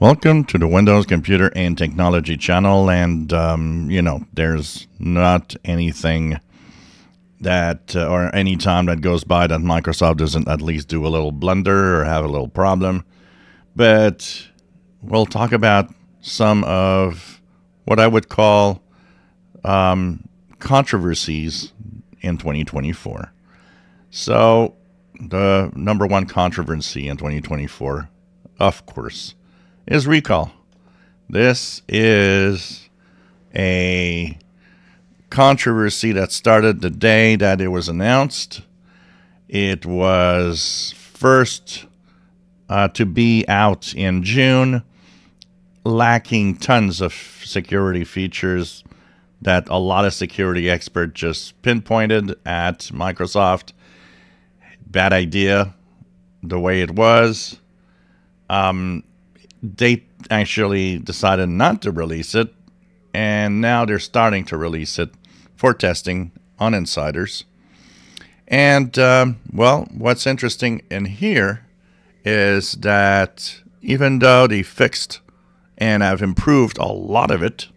Welcome to the Windows Computer and Technology channel. And, um, you know, there's not anything that, uh, or any time that goes by that Microsoft doesn't at least do a little blunder or have a little problem. But we'll talk about some of what I would call um, controversies in 2024. So, the number one controversy in 2024, of course, is recall. This is a controversy that started the day that it was announced. It was first uh, to be out in June, lacking tons of security features that a lot of security experts just pinpointed at Microsoft. Bad idea, the way it was. Um, they actually decided not to release it, and now they're starting to release it for testing on insiders. And, um, well, what's interesting in here is that even though they fixed and have improved a lot of it,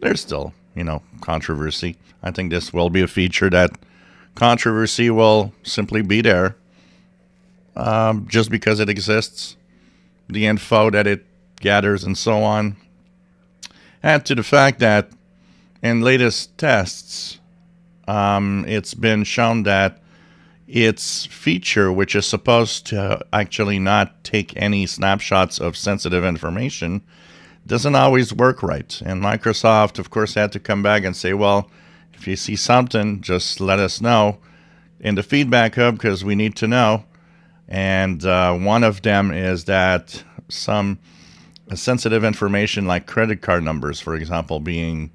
there's still, you know, controversy. I think this will be a feature that controversy will simply be there um, just because it exists the info that it gathers and so on. Add to the fact that in latest tests, um, it's been shown that its feature, which is supposed to actually not take any snapshots of sensitive information, doesn't always work right. And Microsoft, of course, had to come back and say, well, if you see something, just let us know in the feedback hub because we need to know. And uh, one of them is that some sensitive information like credit card numbers, for example, being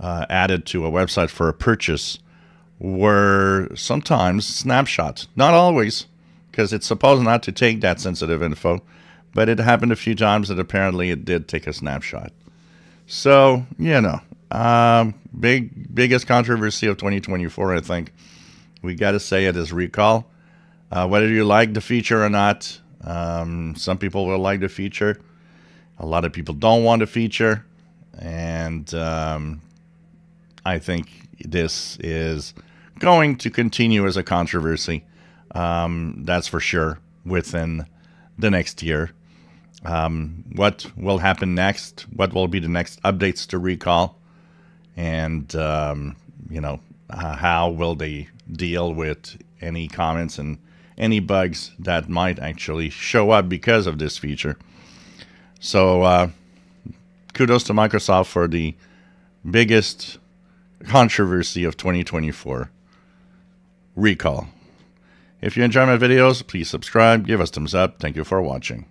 uh, added to a website for a purchase were sometimes snapshots. Not always, because it's supposed not to take that sensitive info, but it happened a few times that apparently it did take a snapshot. So, you know, um, big biggest controversy of 2024, I think. We got to say it is recall. Uh, whether you like the feature or not, um, some people will like the feature. A lot of people don't want the feature. And um, I think this is going to continue as a controversy. Um, that's for sure within the next year. Um, what will happen next? What will be the next updates to recall? And, um, you know, uh, how will they deal with any comments and any bugs that might actually show up because of this feature. So uh, kudos to Microsoft for the biggest controversy of 2024 recall. If you enjoy my videos, please subscribe, give us thumbs up. Thank you for watching.